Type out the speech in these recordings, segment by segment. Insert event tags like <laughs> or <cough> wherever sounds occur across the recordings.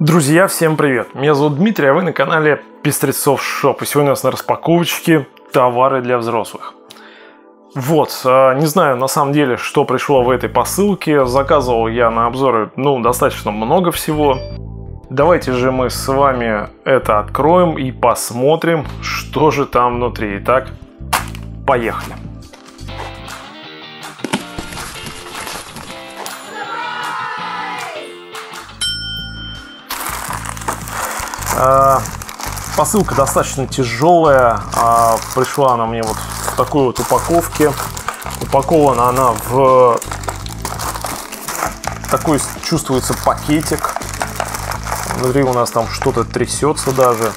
Друзья, всем привет! Меня зовут Дмитрий, а вы на канале Пестрецов Шоп. И сегодня у нас на распаковочке товары для взрослых. Вот, а, не знаю на самом деле, что пришло в этой посылке. Заказывал я на обзоры, ну, достаточно много всего. Давайте же мы с вами это откроем и посмотрим, что же там внутри. Итак, поехали. Посылка достаточно тяжелая. А, пришла она мне вот в такой вот упаковке. Упакована она в такой чувствуется пакетик. Внутри у нас там что-то трясется даже.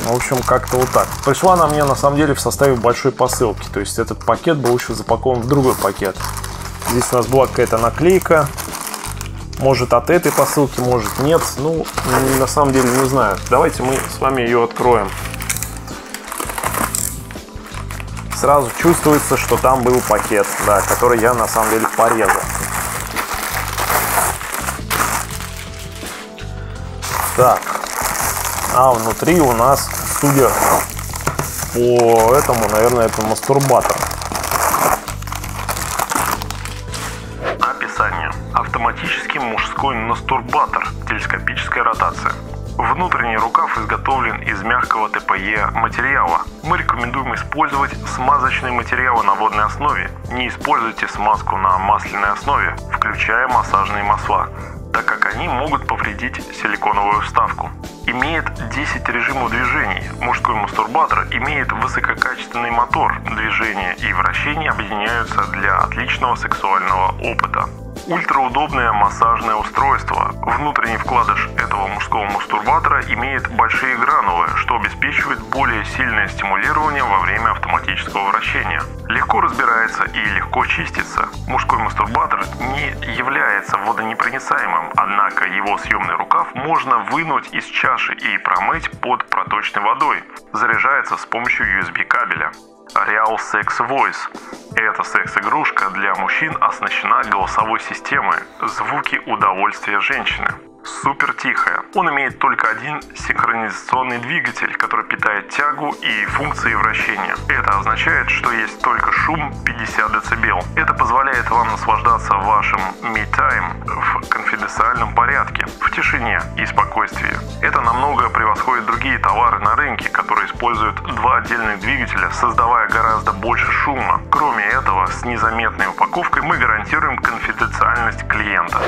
В общем, как-то вот так. Пришла она мне на самом деле в составе большой посылки. То есть этот пакет был еще запакован в другой пакет. Здесь у нас была какая-то наклейка может от этой посылки, может нет. Ну, на самом деле не знаю. Давайте мы с вами ее откроем. Сразу чувствуется, что там был пакет, да, который я на самом деле порезал. Так, а внутри у нас, судя по этому, наверное, это мастурбатор. Мужской настурбатор, телескопическая ротация. Внутренний рукав изготовлен из мягкого ТПЕ материала. Мы рекомендуем использовать смазочные материалы на водной основе. Не используйте смазку на масляной основе, включая массажные масла, так как они могут повредить силиконовую вставку. Имеет 10 режимов движений. Мужской мастурбатор имеет высококачественный мотор. Движение и вращение объединяются для отличного сексуального опыта. Ультраудобное массажное устройство. Внутренний вкладыш этого мужского мастурбатора имеет большие гранулы, что обеспечивает более сильное стимулирование во время автоматического вращения. Легко разбирается и легко чистится. Мужской мастурбатор не является водонепроницаемым, однако его съемный рукав можно вынуть из чаши и промыть под проточной водой. Заряжается с помощью USB кабеля. Real Sex Voice. Эта секс-игрушка для мужчин оснащена голосовой системой «Звуки удовольствия женщины» супер тихая. Он имеет только один синхронизационный двигатель, который питает тягу и функции вращения. Это означает, что есть только шум 50 дБ. Это позволяет вам наслаждаться вашим me-time в конфиденциальном порядке, в тишине и спокойствии. Это намного превосходит другие товары на рынке, которые используют два отдельных двигателя, создавая гораздо больше шума. Кроме этого, с незаметной упаковкой мы гарантируем конфиденциальность клиента.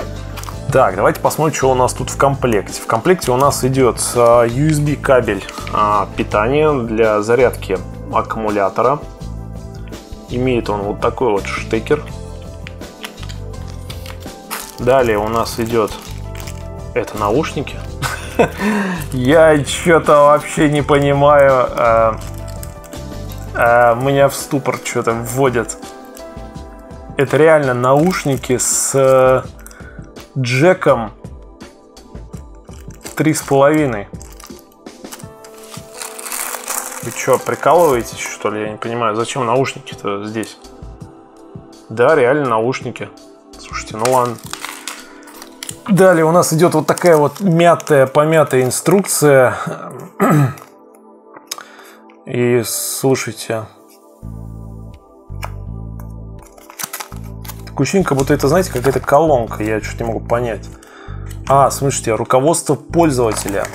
Так, давайте посмотрим, что у нас тут в комплекте. В комплекте у нас идет а, USB кабель а, питания для зарядки аккумулятора. Имеет он вот такой вот штекер. Далее у нас идет это наушники. <laughs> Я что-то вообще не понимаю. А, меня в ступор что-то вводят. Это реально наушники с Джеком три с половиной. Вы что, прикалываетесь, что ли? Я не понимаю, зачем наушники-то здесь? Да, реально наушники. Слушайте, ну ладно. Далее у нас идет вот такая вот мятая, помятая инструкция. И слушайте, Такое ощущение, как будто это, знаете, какая-то колонка. Я что-то не могу понять. А, слушайте, руководство пользователя.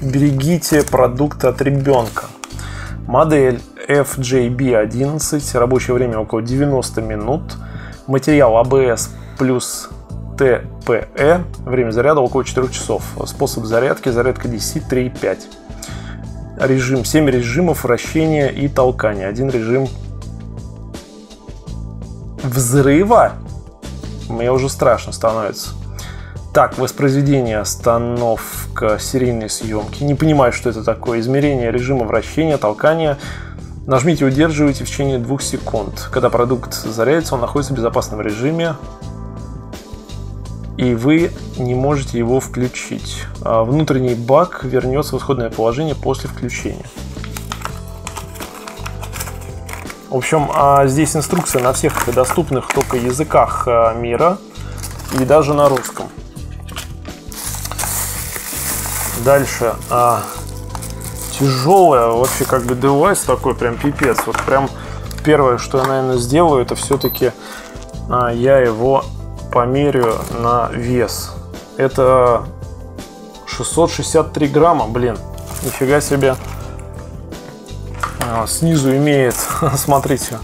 Берегите продукты от ребенка. Модель FJB11. Рабочее время около 90 минут. Материал ABS плюс ТПЭ. Время заряда около 4 часов. Способ зарядки. Зарядка DC 3.5. Режим 7 режимов вращения и толкания. Один режим взрыва мне уже страшно становится. Так, воспроизведение, остановка серийной съемки. Не понимаю, что это такое. Измерение режима вращения, толкания. Нажмите удерживайте в течение двух секунд. Когда продукт зарядится, он находится в безопасном режиме. И вы не можете его включить. А внутренний бак вернется в исходное положение после включения. В общем, а, здесь инструкция на всех доступных только языках а, мира и даже на русском. Дальше. А, тяжелая вообще как бы девайс такой прям пипец. Вот прям первое, что я, наверное, сделаю, это все-таки я его померю на вес. Это 663 грамма, блин, нифига себе. А, снизу имеет, <laughs> смотрите,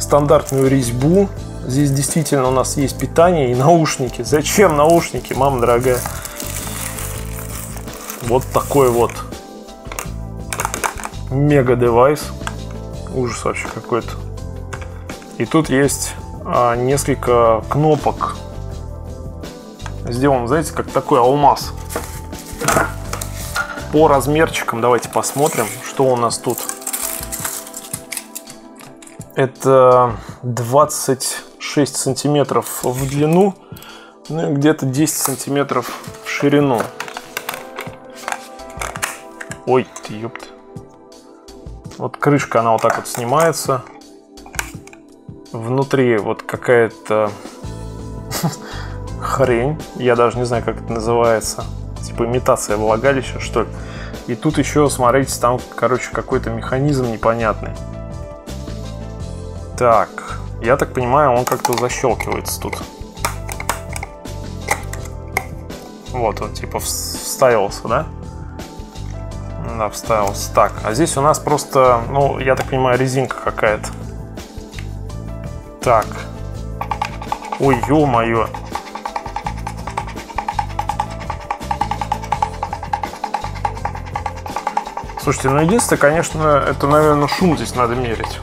стандартную резьбу. Здесь действительно у нас есть питание и наушники. Зачем наушники, мама дорогая? Вот такой вот мега девайс. Ужас вообще какой-то. И тут есть а, несколько кнопок. Сделан, знаете, как такой алмаз. По размерчикам давайте посмотрим, что у нас тут. Это 26 сантиметров в длину, ну и где-то 10 сантиметров в ширину. Ой, ты ёпта. Вот крышка, она вот так вот снимается. Внутри вот какая-то <laughs> хрень. Я даже не знаю, как это называется. Типа имитация влагалища, что ли. И тут еще, смотрите, там, короче, какой-то механизм непонятный. Так, я так понимаю, он как-то защелкивается тут. Вот он, типа, вставился, да? Да, вставился. Так, а здесь у нас просто, ну, я так понимаю, резинка какая-то. Так. Ой, ё-моё. Слушайте, ну единственное, конечно, это, наверное, шум здесь надо мерить.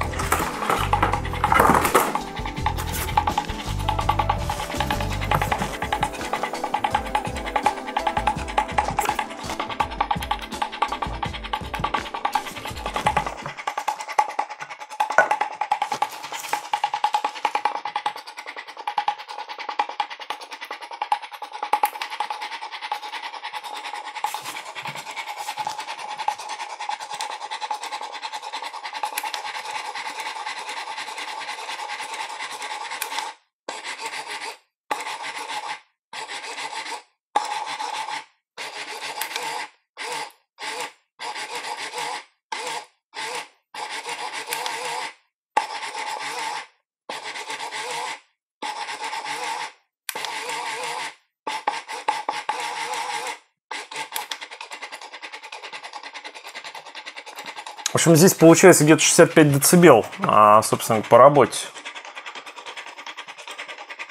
Общем, здесь получается где-то 65 децибел, а, собственно, по работе.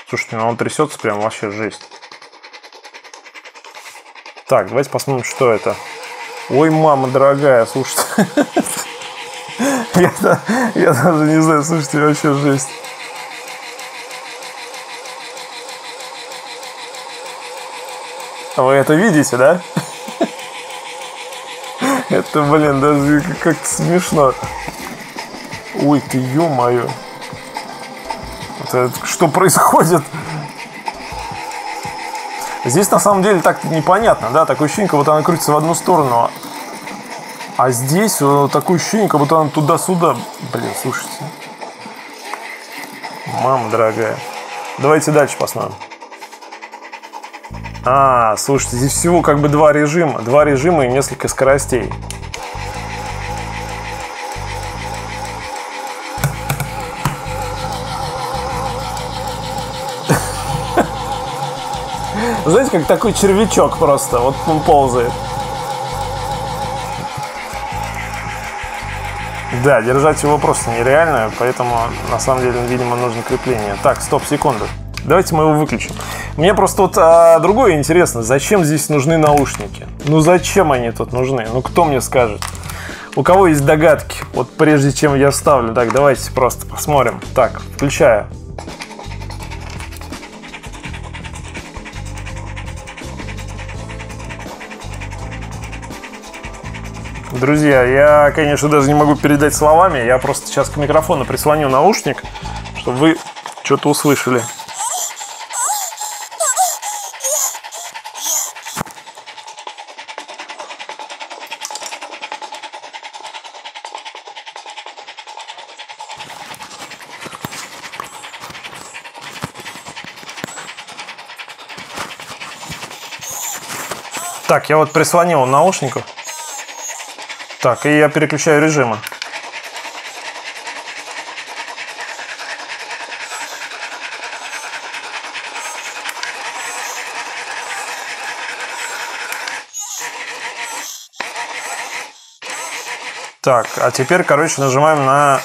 Слушайте, ну он трясется прям вообще жесть. Так, давайте посмотрим, что это. Ой, мама дорогая, слушайте. <laughs> я, я даже не знаю, слушайте, вообще жесть. Вы это видите, да? Это, блин, даже как-то смешно. Ой, ты ё-моё. Что происходит? Здесь на самом деле так непонятно, да, такое ощущение, как будто она крутится в одну сторону. А здесь вот, такое ощущение, как будто она туда-сюда. Блин, слушайте. Мама дорогая. Давайте дальше посмотрим. А, слушайте, здесь всего как бы два режима. Два режима и несколько скоростей. <laughs> Знаете, как такой червячок просто, вот он ползает. Да, держать его просто нереально, поэтому на самом деле, видимо, нужно крепление. Так, стоп, секунду. Давайте мы его выключим. Мне просто вот а, другое интересно. Зачем здесь нужны наушники? Ну зачем они тут нужны? Ну кто мне скажет? У кого есть догадки? Вот прежде чем я вставлю. Так, давайте просто посмотрим. Так, включаю. Друзья, я, конечно, даже не могу передать словами. Я просто сейчас к микрофону прислоню наушник, чтобы вы что-то услышали. Так, я вот прислонил наушников. Так, и я переключаю режимы. Так, а теперь, короче, нажимаем на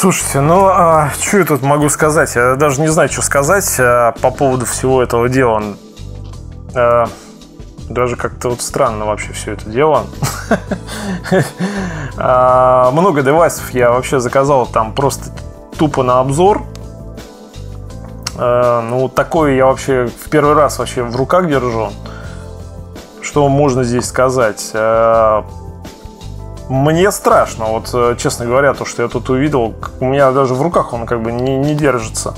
Слушайте, ну, а, что я тут могу сказать? Я даже не знаю, что сказать а, по поводу всего этого дела. А, даже как-то вот странно вообще все это дело. <laughs> а, много девайсов я вообще заказал там просто тупо на обзор. А, ну, такое я вообще в первый раз вообще в руках держу. Что можно здесь сказать? Мне страшно, вот э, честно говоря, то, что я тут увидел, у меня даже в руках он как бы не, не держится.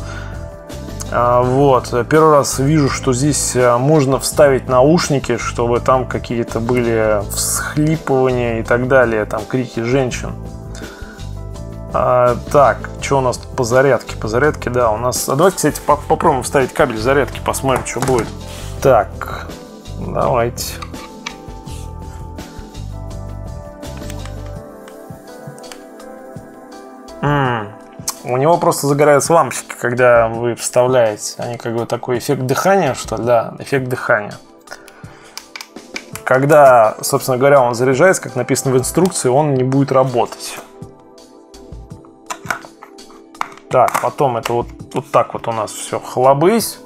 А, вот, первый раз вижу, что здесь э, можно вставить наушники, чтобы там какие-то были всхлипывания и так далее, там крики женщин. А, так, что у нас тут по зарядке? По зарядке, да, у нас... А давайте, кстати, попробуем вставить кабель зарядки, посмотрим, что будет. Так, давайте. У него просто загораются лампочки, когда вы вставляете. Они как бы такой эффект дыхания, что ли? Да, эффект дыхания. Когда, собственно говоря, он заряжается, как написано в инструкции, он не будет работать. Так, потом это вот, вот так вот у нас все. Хлобысь.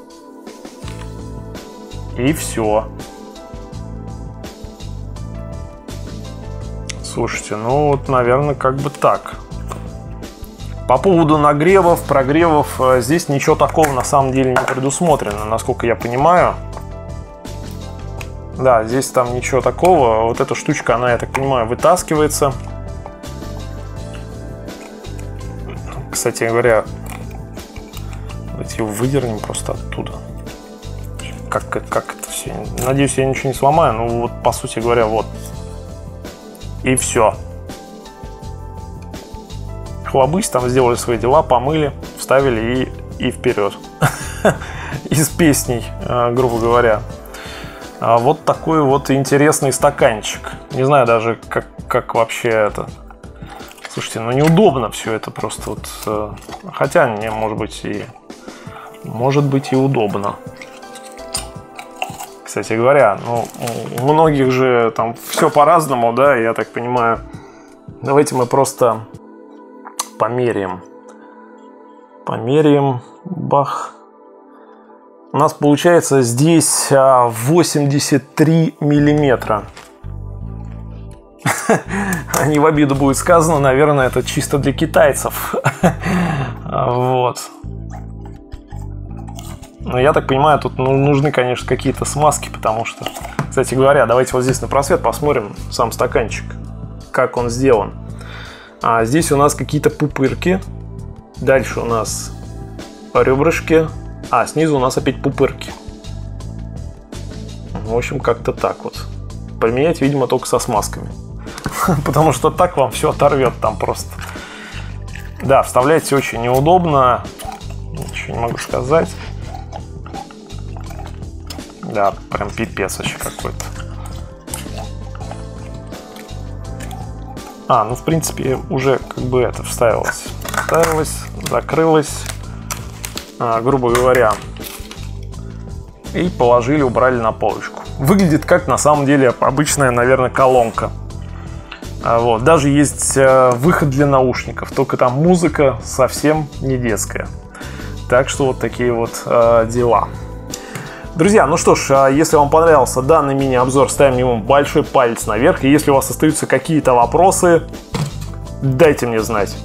И все. Слушайте, ну вот, наверное, как бы так. По поводу нагревов, прогревов, э, здесь ничего такого на самом деле не предусмотрено, насколько я понимаю. Да, здесь там ничего такого. Вот эта штучка, она, я так понимаю, вытаскивается. Кстати говоря, давайте его выдернем просто оттуда. Как, как, как это все? Надеюсь, я ничего не сломаю. Ну вот, по сути говоря, вот. И все хлобысь, там сделали свои дела, помыли, вставили и, и вперед. <laughs> Из песней, э, грубо говоря. А вот такой вот интересный стаканчик. Не знаю даже, как, как вообще это... Слушайте, ну неудобно все это просто вот... Э, хотя, не, может быть, и... Может быть и удобно. Кстати говоря, ну, у многих же там все по-разному, да, я так понимаю. Давайте мы просто померяем. Померяем. Бах. У нас получается здесь 83 а, миллиметра. <laughs> Не в обиду будет сказано, наверное, это чисто для китайцев. <laughs> Вот. Но я так понимаю, тут ну, нужны, конечно, какие-то смазки, потому что, кстати говоря, давайте вот здесь на просвет посмотрим сам стаканчик, как он сделан. А здесь у нас какие-то пупырки. Дальше у нас ребрышки. А снизу у нас опять пупырки. В общем, как-то так вот. Поменять, видимо, только со смазками. <laughs> Потому что так вам все оторвет там просто. Да, вставлять очень неудобно. Ничего не могу сказать. Да, прям пипец вообще какой-то. А, ну в принципе уже как бы это вставилось. Вставилось, закрылось, а, грубо говоря. И положили, убрали на полочку. Выглядит как на самом деле обычная, наверное, колонка. А, вот. Даже есть э, выход для наушников, только там музыка совсем не детская. Так что вот такие вот э, дела. Друзья, ну что ж, а если вам понравился данный мини-обзор, ставим ему большой палец наверх. И если у вас остаются какие-то вопросы, дайте мне знать.